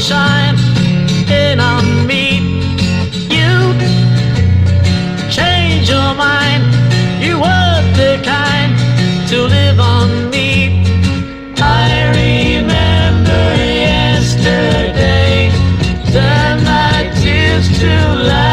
sunshine in on me. You change your mind. You were the kind to live on me. I remember yesterday. Turn my tears to light.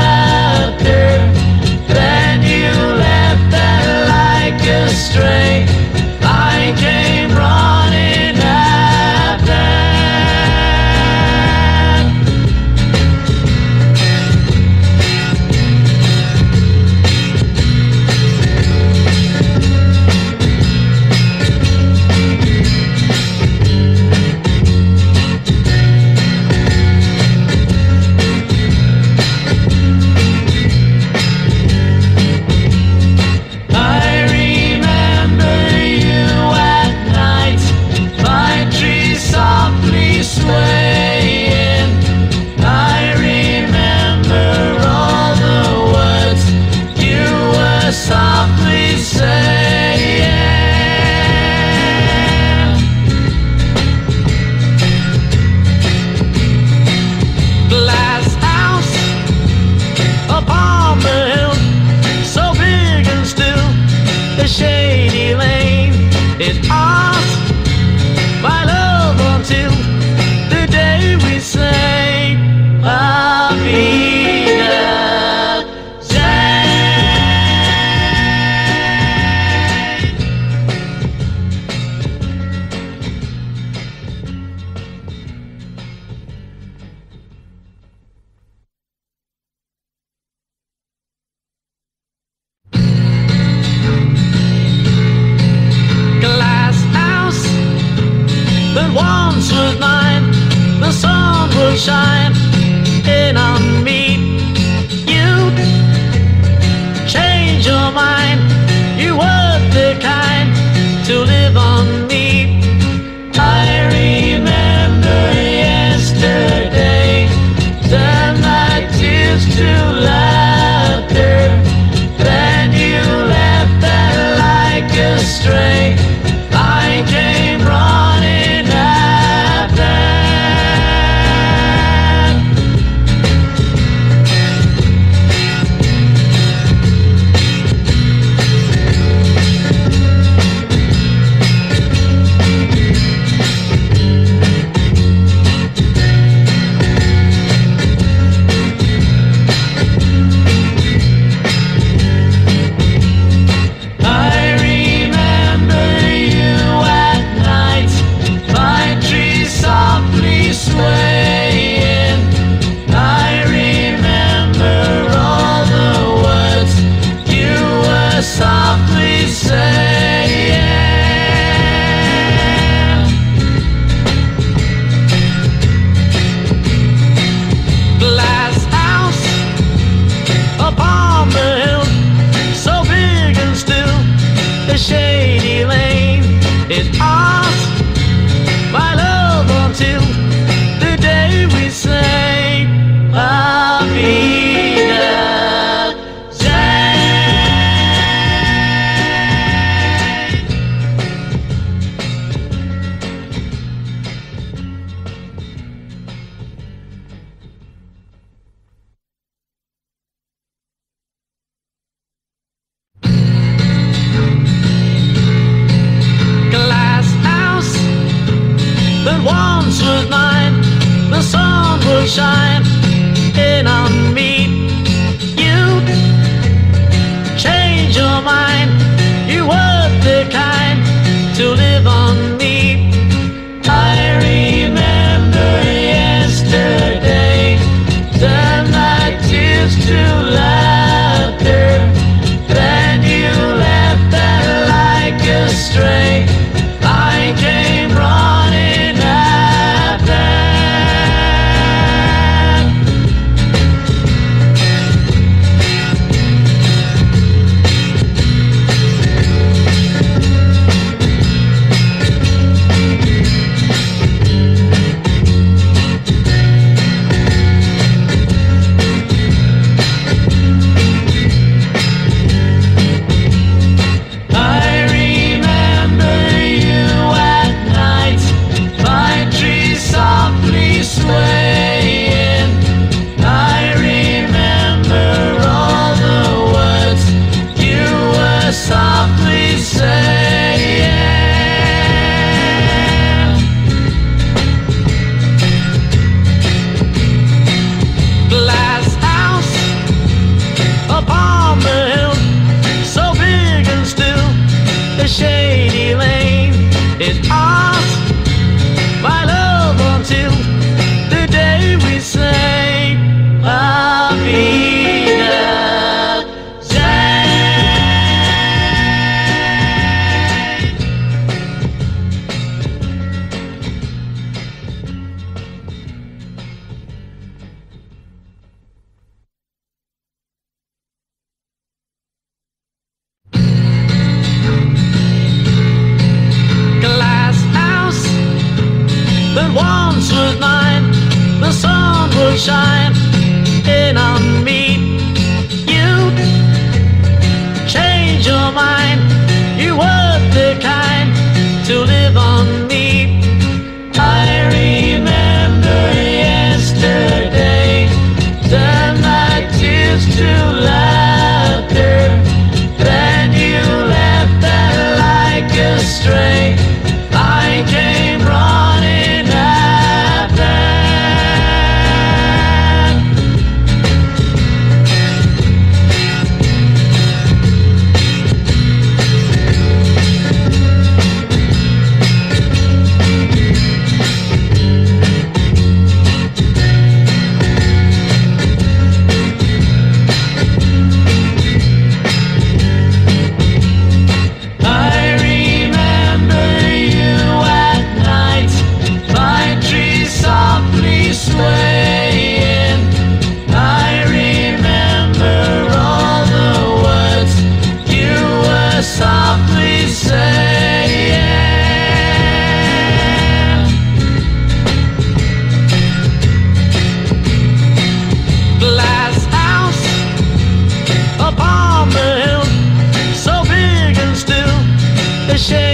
The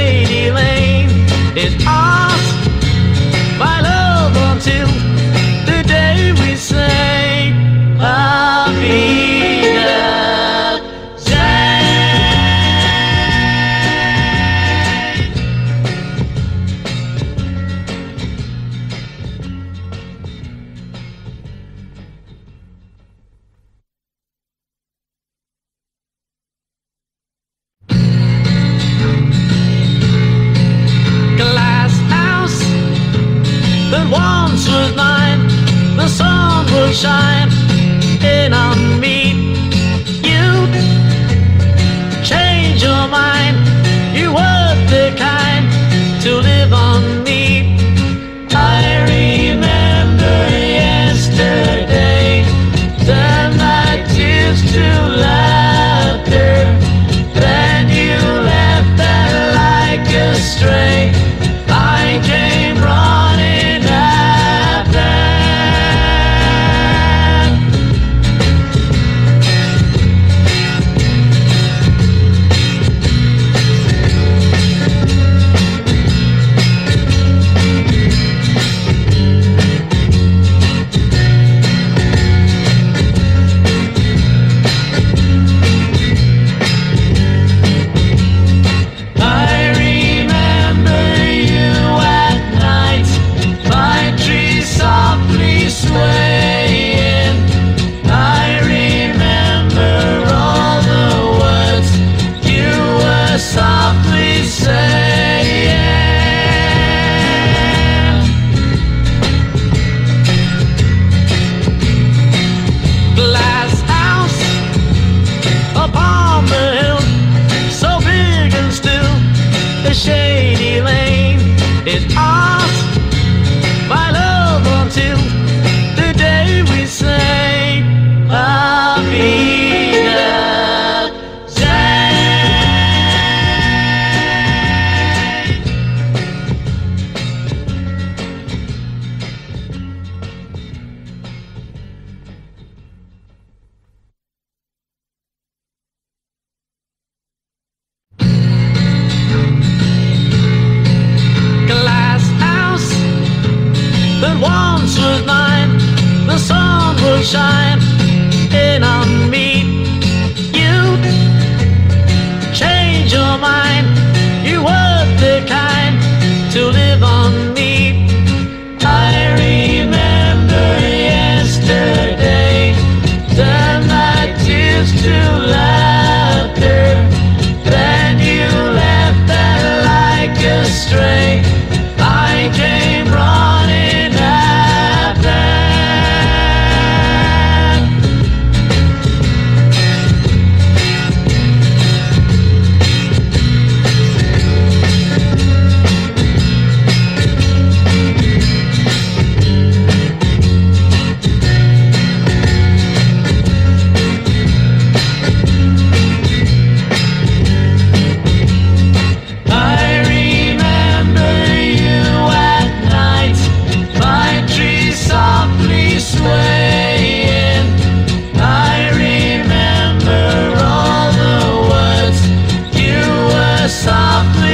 softly.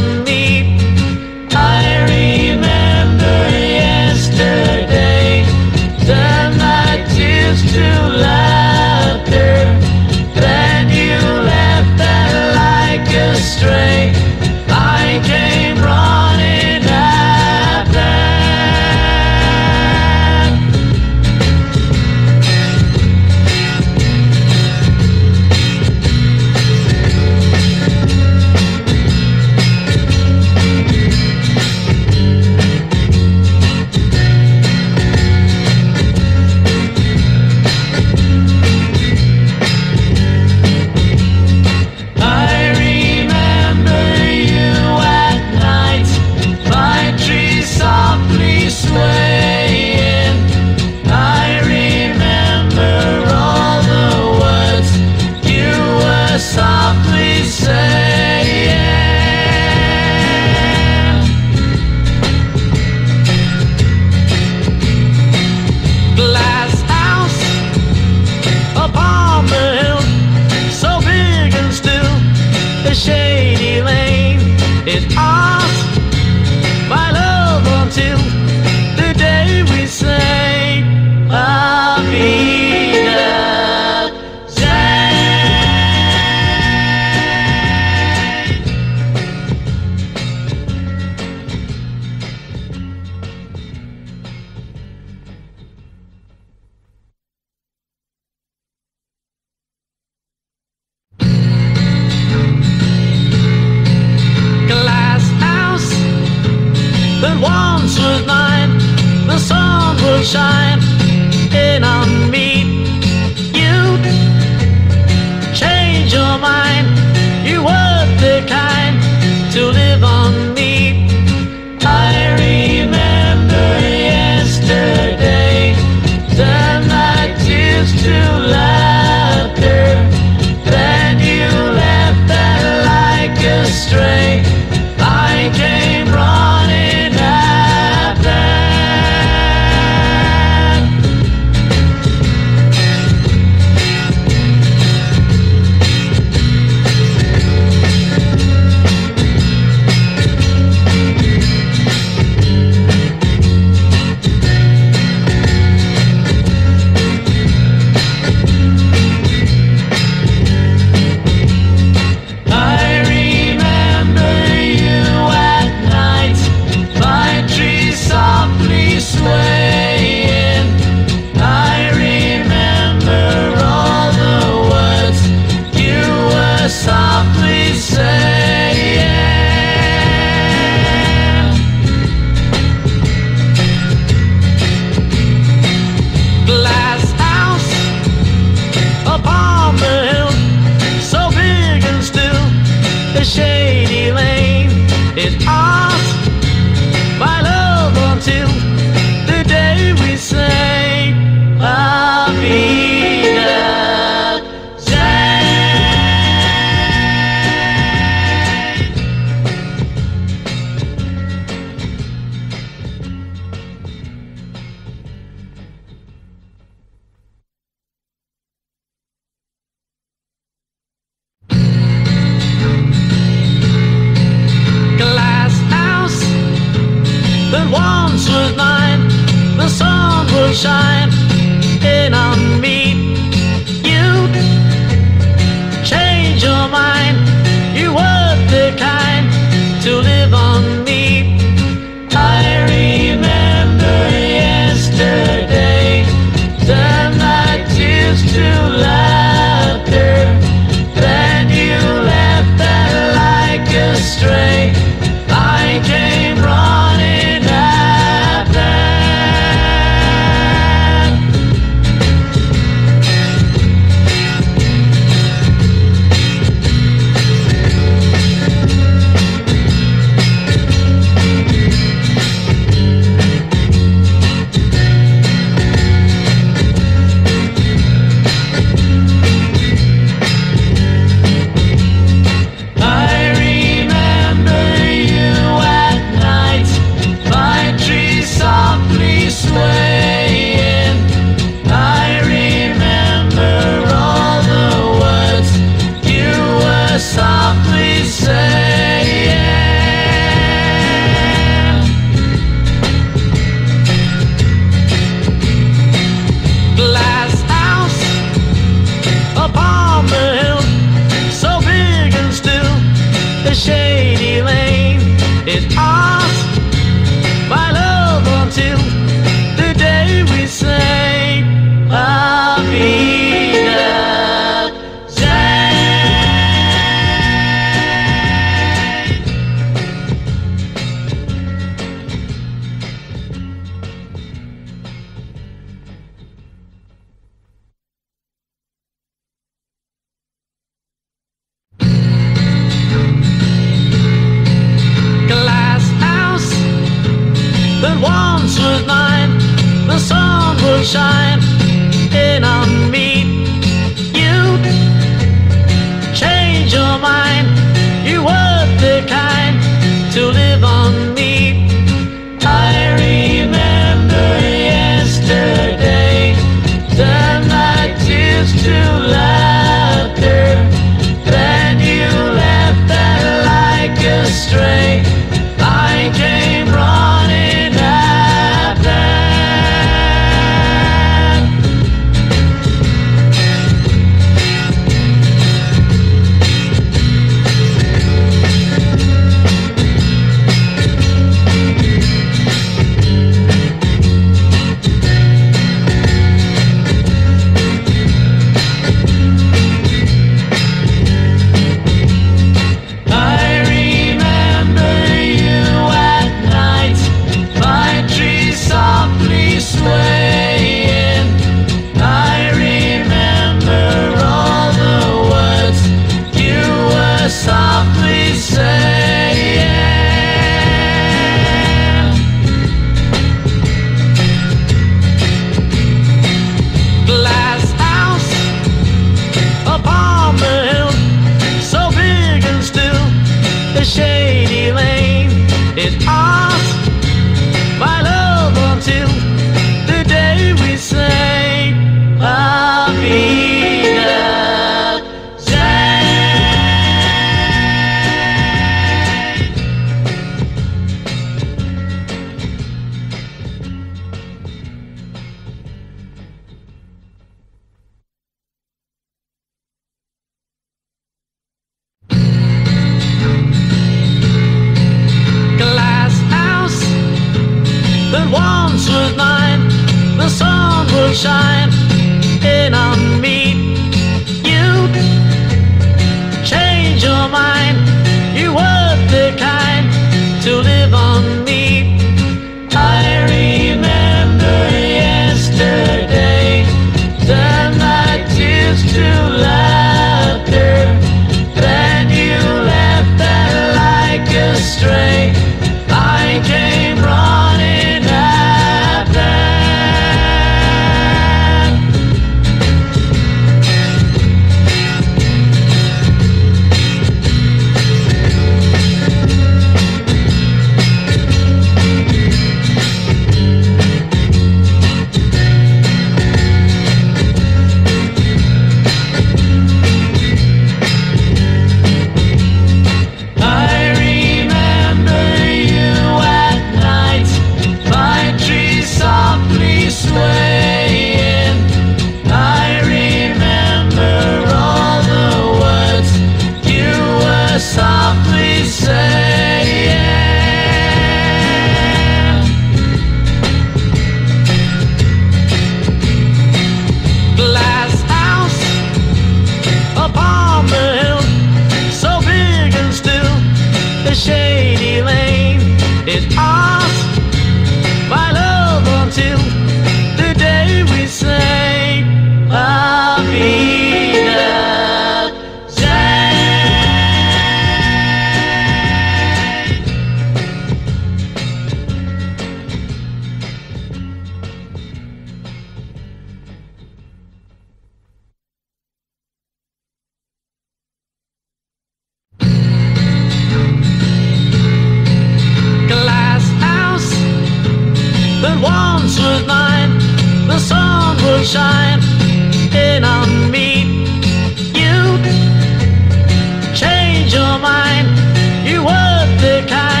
the kind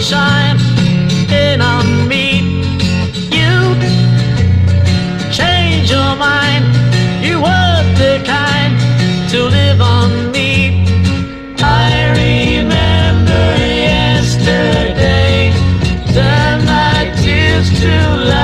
sunshine in on me. you change your mind you were the kind to live on me I remember yesterday the my tears to. light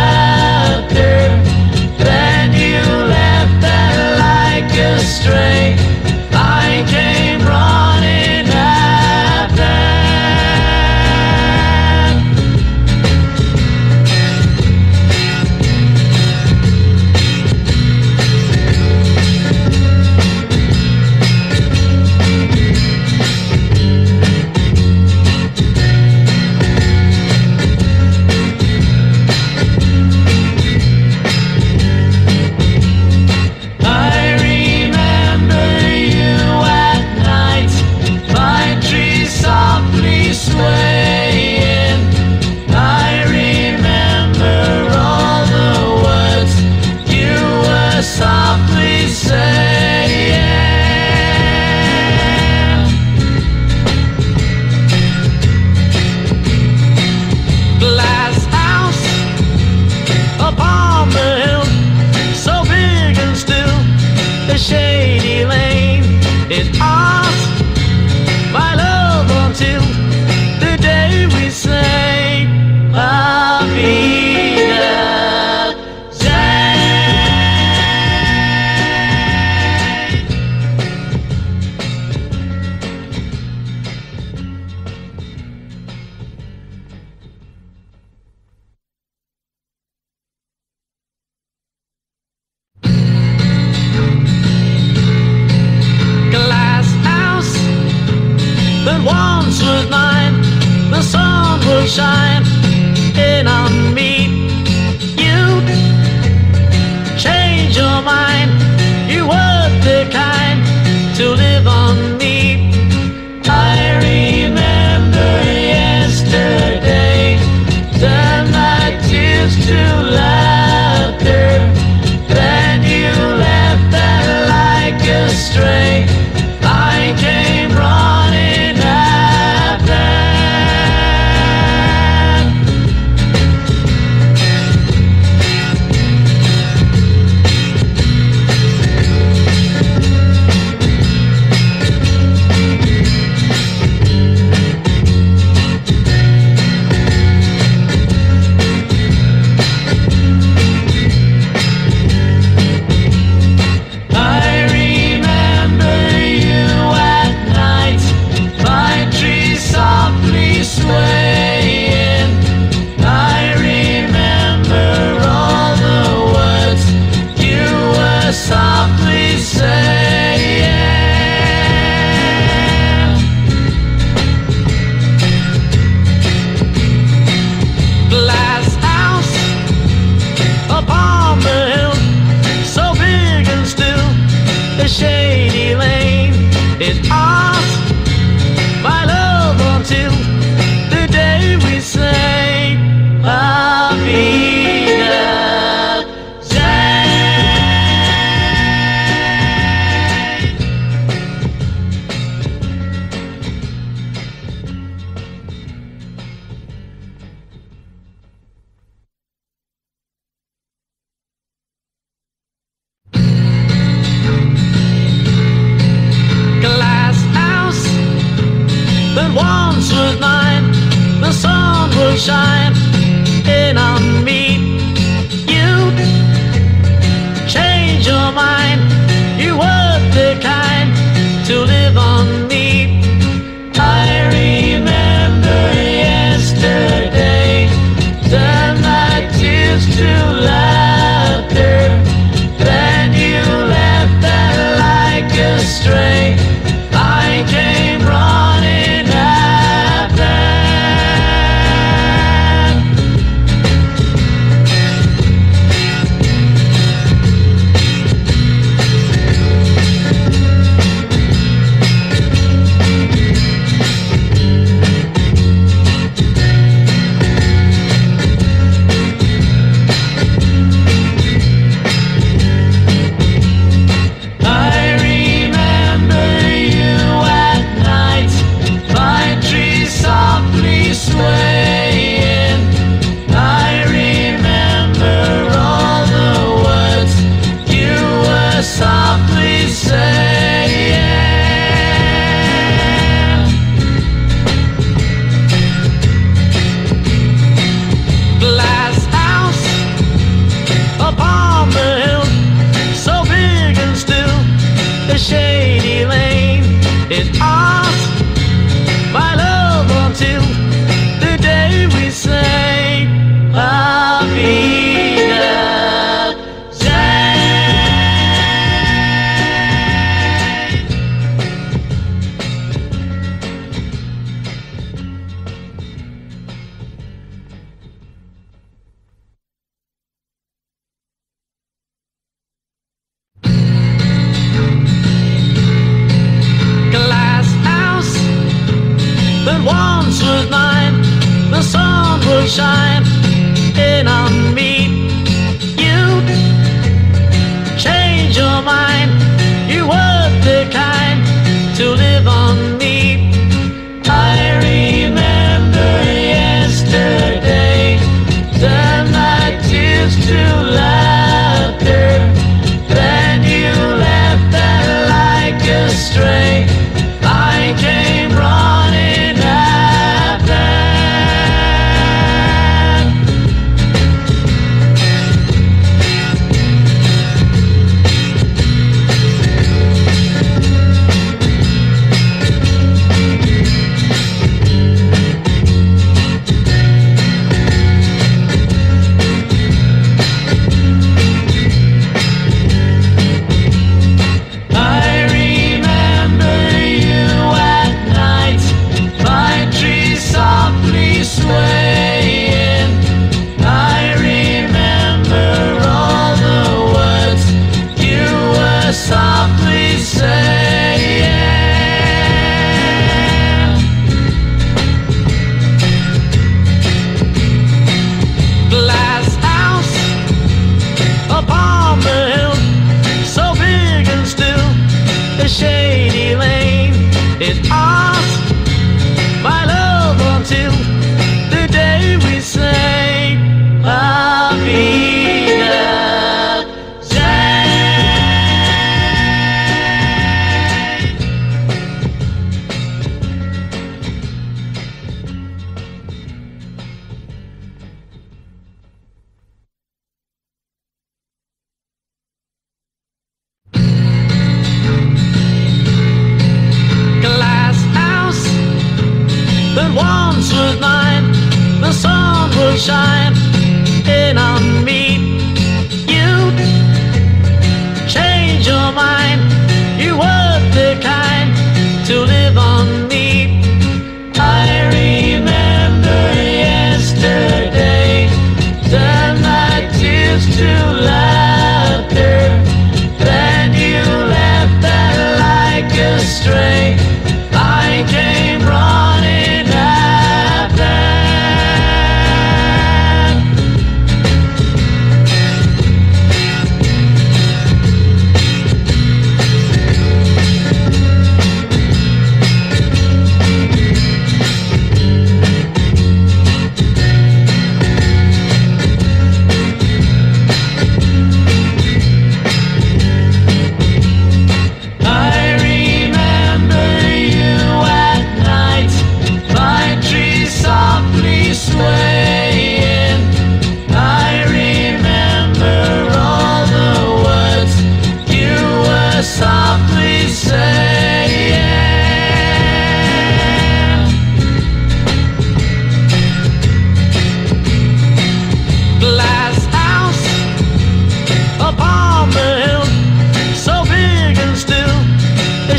the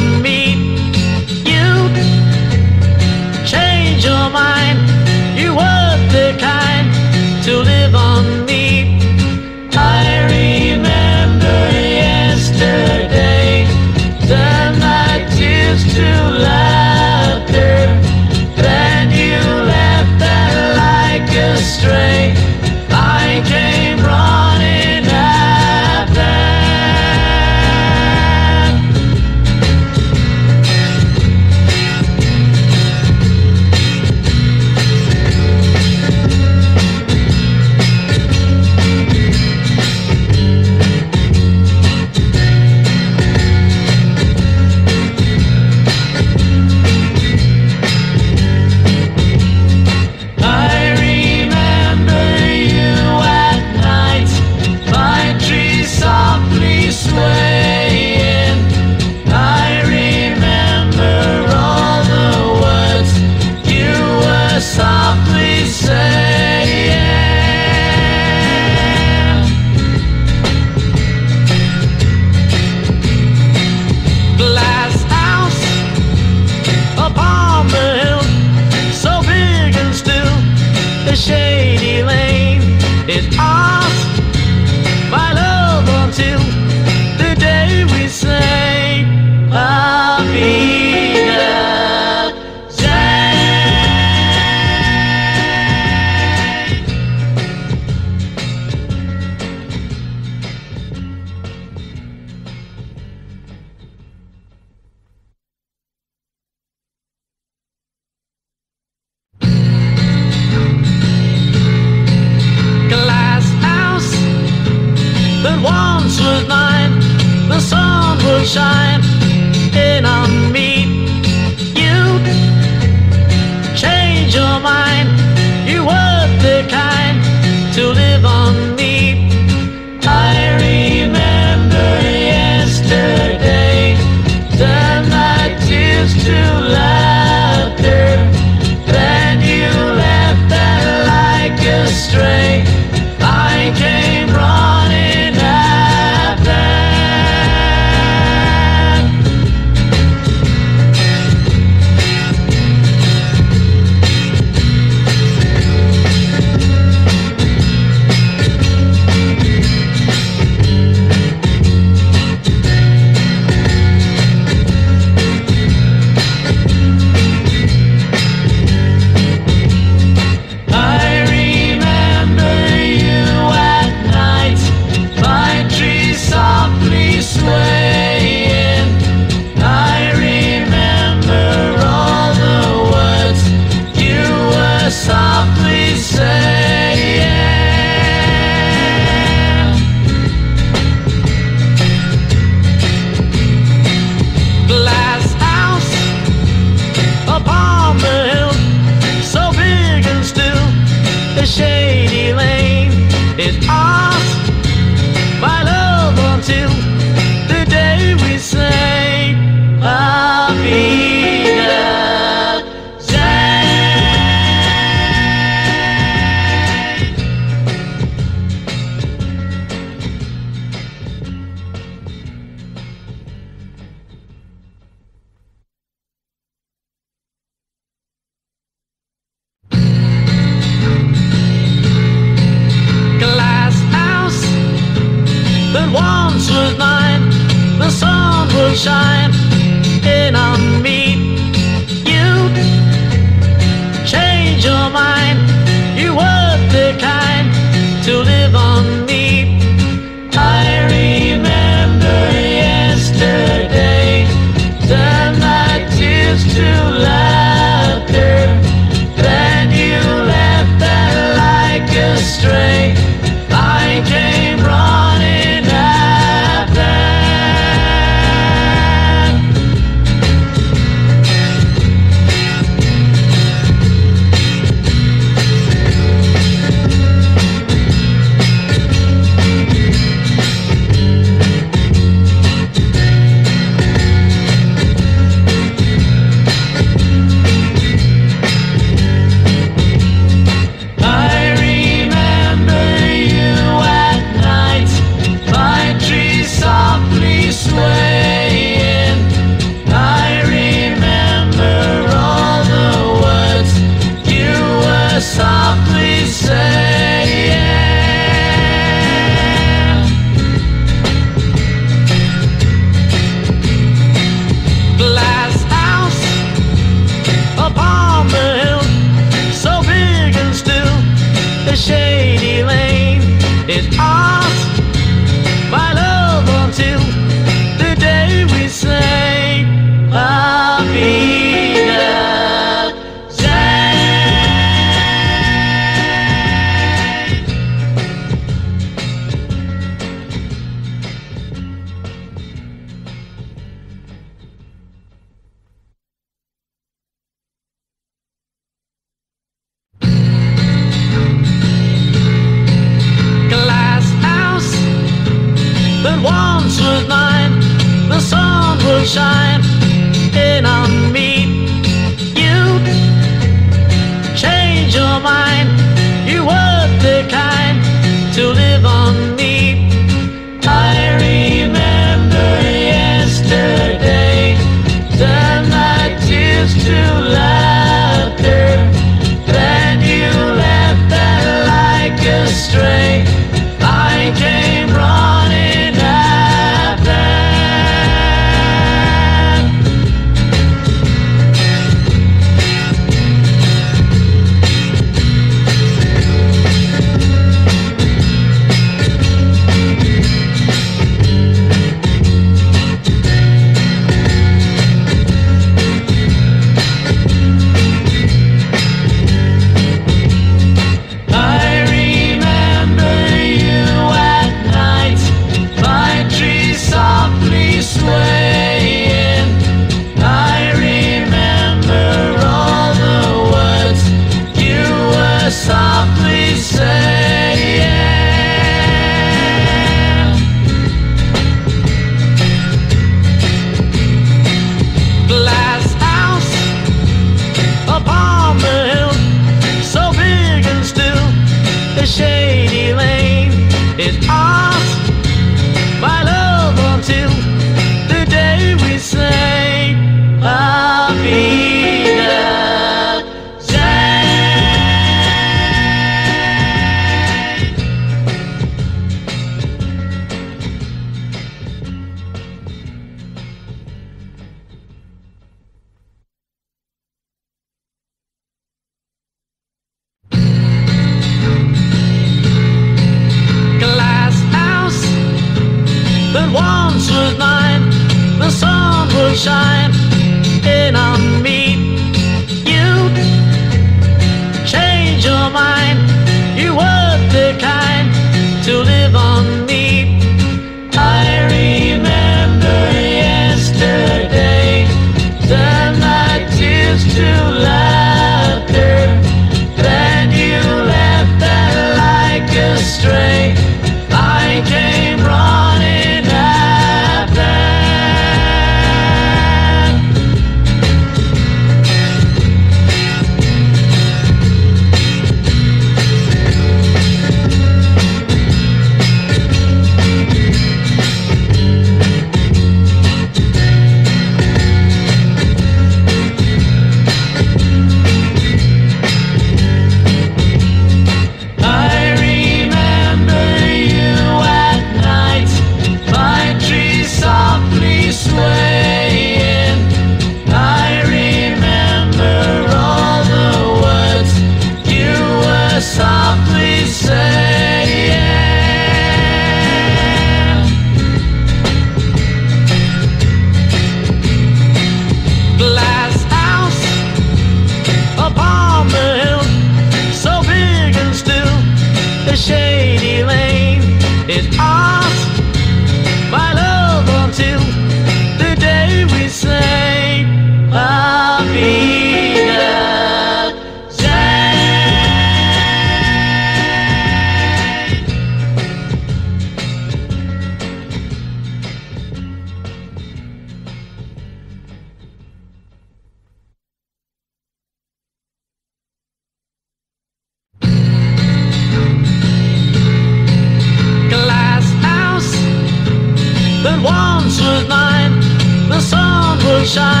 sun